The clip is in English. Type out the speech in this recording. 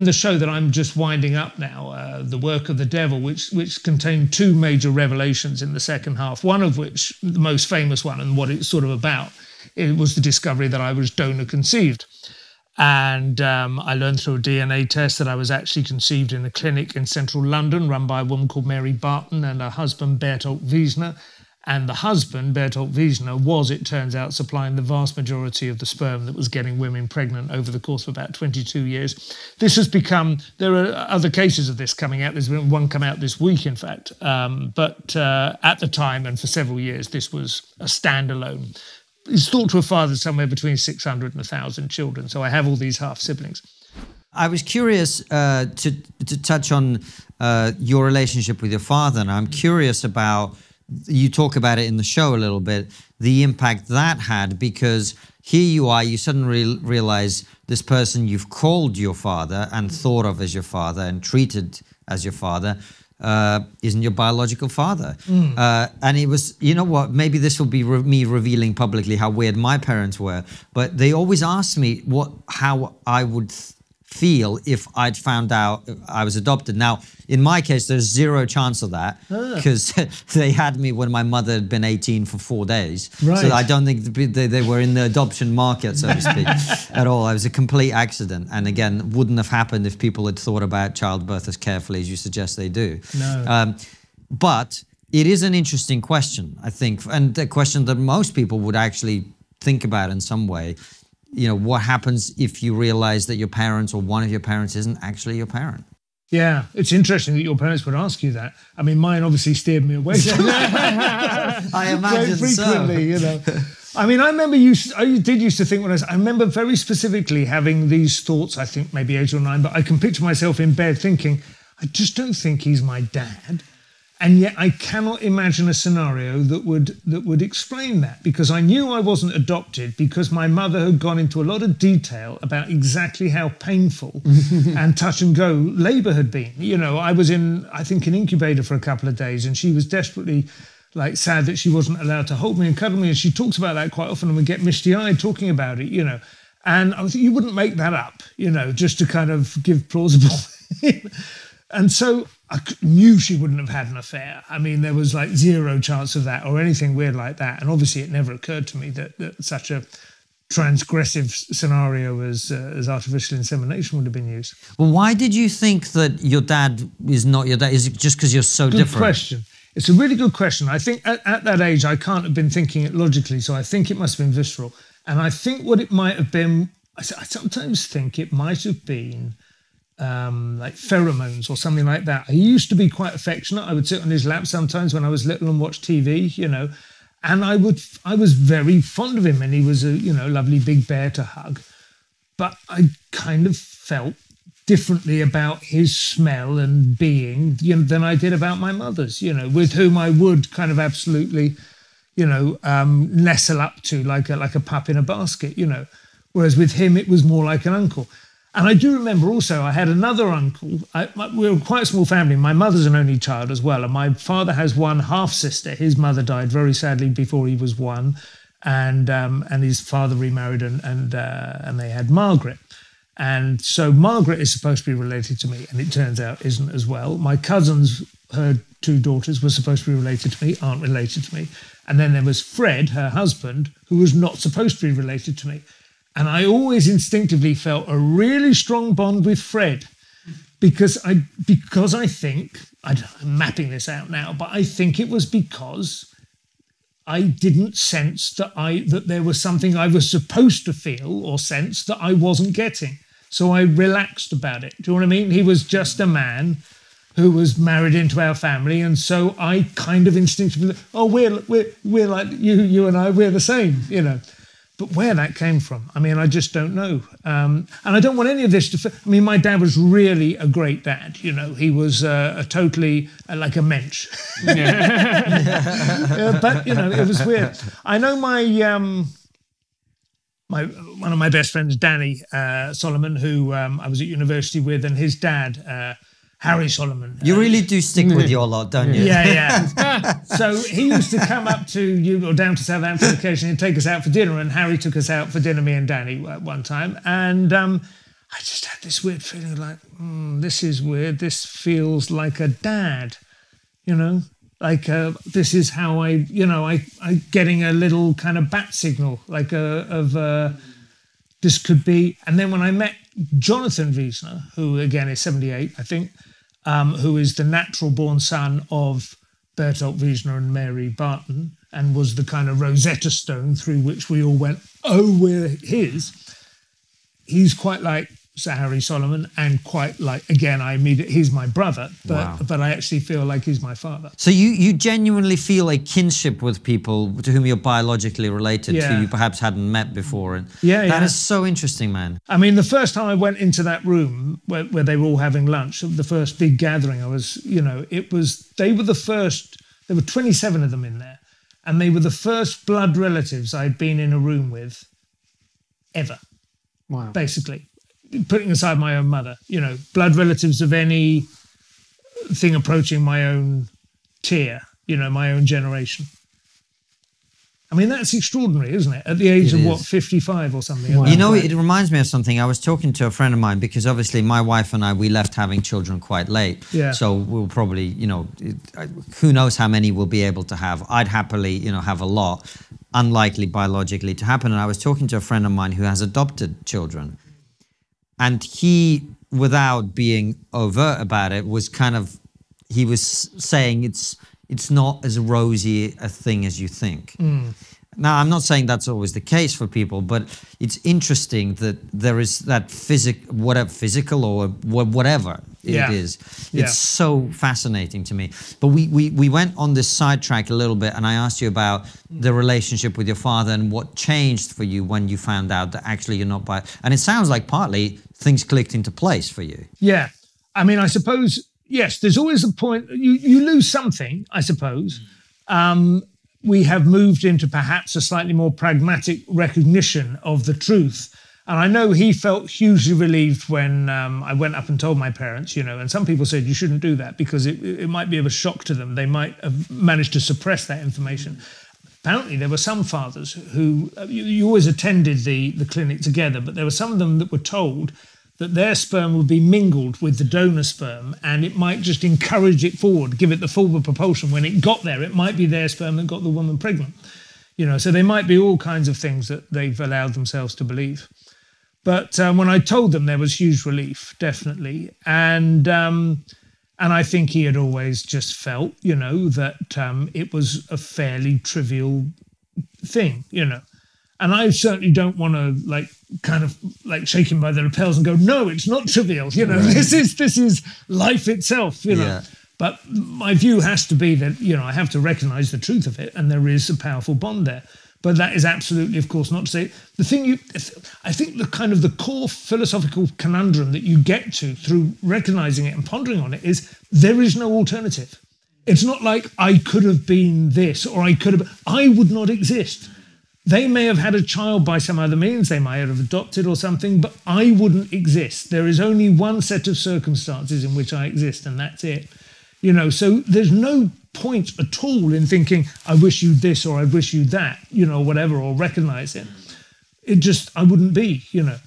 the show that I'm just winding up now, uh, The Work of the Devil, which which contained two major revelations in the second half. One of which, the most famous one, and what it's sort of about, it was the discovery that I was donor conceived. And um, I learned through a DNA test that I was actually conceived in a clinic in central London run by a woman called Mary Barton and her husband Bertold Wiesner. And the husband, Bertold Wiesner, was, it turns out, supplying the vast majority of the sperm that was getting women pregnant over the course of about 22 years. This has become, there are other cases of this coming out. There's been one come out this week, in fact. Um, but uh, at the time and for several years, this was a standalone. He's thought to have fathered somewhere between 600 and 1,000 children. So I have all these half siblings. I was curious uh, to, to touch on uh, your relationship with your father, and I'm curious about you talk about it in the show a little bit, the impact that had because here you are, you suddenly realize this person you've called your father and thought of as your father and treated as your father uh, isn't your biological father. Mm. Uh, and it was, you know what, maybe this will be re me revealing publicly how weird my parents were, but they always asked me what how I would feel if I'd found out I was adopted. Now, in my case, there's zero chance of that because ah. they had me when my mother had been 18 for four days. Right. So I don't think they, they were in the adoption market, so to speak, at all. It was a complete accident. And again, wouldn't have happened if people had thought about childbirth as carefully as you suggest they do. No. Um, but it is an interesting question, I think, and a question that most people would actually think about in some way you know, what happens if you realize that your parents or one of your parents isn't actually your parent? Yeah, it's interesting that your parents would ask you that. I mean, mine obviously steered me away. from that. I imagine frequently, so. you know. I mean, I remember you. I did used to think when I was. I remember very specifically having these thoughts. I think maybe eight or nine, but I can picture myself in bed thinking, I just don't think he's my dad and yet I cannot imagine a scenario that would that would explain that because I knew I wasn't adopted because my mother had gone into a lot of detail about exactly how painful and touch and go labour had been. You know, I was in I think an incubator for a couple of days, and she was desperately like sad that she wasn't allowed to hold me and cuddle me, and she talks about that quite often, and we get misty eyed talking about it. You know, and I was you wouldn't make that up, you know, just to kind of give plausible. and so I knew she wouldn't have had an affair. I mean, there was like zero chance of that or anything weird like that. And obviously, it never occurred to me that, that such a transgressive scenario as uh, as artificial insemination would have been used. Well, why did you think that your dad is not your dad? Is it just because you're so good different? Good question. It's a really good question. I think at, at that age, I can't have been thinking it logically, so I think it must have been visceral. And I think what it might have been, I, I sometimes think it might have been um, like pheromones or something like that. He used to be quite affectionate. I would sit on his lap sometimes when I was little and watch TV, you know, and I would I was very fond of him, and he was a you know lovely big bear to hug. But I kind of felt differently about his smell and being you know, than I did about my mother's, you know, with whom I would kind of absolutely, you know, um, nestle up to like a, like a pup in a basket, you know. Whereas with him, it was more like an uncle. And I do remember also, I had another uncle. I, we were quite a small family. My mother's an only child as well. And my father has one half sister. His mother died very sadly before he was one. And, um, and his father remarried and, and, uh, and they had Margaret. And so Margaret is supposed to be related to me, and it turns out isn't as well. My cousins, her two daughters, were supposed to be related to me, aren't related to me. And then there was Fred, her husband, who was not supposed to be related to me. And I always instinctively felt a really strong bond with Fred because I because I think I am mapping this out now, but I think it was because I didn't sense that I that there was something I was supposed to feel or sense that I wasn't getting. So I relaxed about it. Do you know what I mean? He was just a man who was married into our family, and so I kind of instinctively, oh, we're we're we're like you, you and I, we're the same, you know. But where that came from, I mean, I just don't know. Um, and I don't want any of this to. I mean, my dad was really a great dad. You know, he was uh, a totally uh, like a mensch. yeah, but you know, it was weird. I know my um, my one of my best friends, Danny uh, Solomon, who um, I was at university with, and his dad. Uh, Harry Solomon. You really do stick with your lot, don't you? Yeah, yeah. so he used to come up to you or down to Southampton occasionally and take us out for dinner. And Harry took us out for dinner, me and Danny, at one time. And um, I just had this weird feeling like, mm, this is weird. This feels like a dad, you know, like uh, this is how I, you know, I, I getting a little kind of bat signal, like a, of uh, this could be. And then when I met Jonathan Wiesner, who again is 78, I think, um, who is the natural born son of Bertold Wiesner and Mary Barton, and was the kind of Rosetta Stone through which we all went, oh, we're his. He's quite like Sir Harry Solomon, and quite like again, I immediately he's my brother, but Wow. but I actually feel like he's my father. So you you genuinely feel a kinship with people to whom you're biologically related Yeah. to you perhaps hadn't met before, and Yeah, that yeah. is so interesting, man. I mean, the first time I went into that room where, where they were all having lunch, the first big gathering, I was, you know, it was, they were the first, there were 27 of them in there, and they were the first blood relatives I'd been in a room with ever, Wow. basically. Putting aside my own mother, you know, blood relatives of any thing approaching my own tier, you know, my own generation. I mean, that's extraordinary, isn't it? At the age It of what, 55 or something? Wow. You know, it reminds me of something. I was talking to a friend of mine because obviously my wife and I we left having children quite late. Yeah. So we'll probably, you know, who knows how many we'll be able to have. I'd happily, you know, have a lot. Unlikely biologically to happen. And I was talking to a friend of mine who has adopted children, and he, without being overt about it, was kind of he was saying it's it's not as rosy a thing as you think. Hmm. Now, I'm not saying that's always the case for people, but it's interesting that there is that physic, whatever physical or wha- whatever Yeah. it is. Yeah. It's so fascinating to me. But we, we we went on this sidetrack a little bit, and I asked you about the relationship with your father and what changed for you when you found out that actually you're not by. And it sounds like partly things clicked into place for you. Yeah. I mean, I suppose, yes, there's always a point, you, you lose something, I suppose. Um, we have moved into perhaps a slightly more pragmatic recognition of the truth. And I know he felt hugely relieved when um, I went up and told my parents, you know, and some people said you shouldn't do that because it, it might be of a shock to them. They might have managed to suppress that information apparently there were some fathers who uh, you, you always attended the, the clinic together, but there were some of them that were told that their sperm would be mingled with the donor sperm and it might just encourage it forward, give it the forward propulsion. When it got there, it might be their sperm that got the woman pregnant. You know, so there might be all kinds of things that they've allowed themselves to believe. But um, when I told them, there was huge relief, definitely, and um, and I think he had always just felt, you know, that um, it was a fairly trivial thing, you know. And I certainly don't want to like kind of like shake him by the lapels and go, no, it's not trivial, you know. This is this is life itself, you know. Yeah. But my view has to be that you know I have to recognise the truth of it, and there is a powerful bond there. But that is absolutely, of course, not to say the thing. You, I think the kind of the core philosophical conundrum that you get to through recognising it and pondering on it is there is no alternative. It's not like I could have been this or I could have. I would not exist. They may have had a child by some other means, they might have adopted or something, but I wouldn't exist. There is only one set of circumstances in which I exist, and that's it. You know, so there's no point at all in thinking, I wish you this or I wish you that, you know, whatever, or recognize it. It just, I wouldn't be, you know.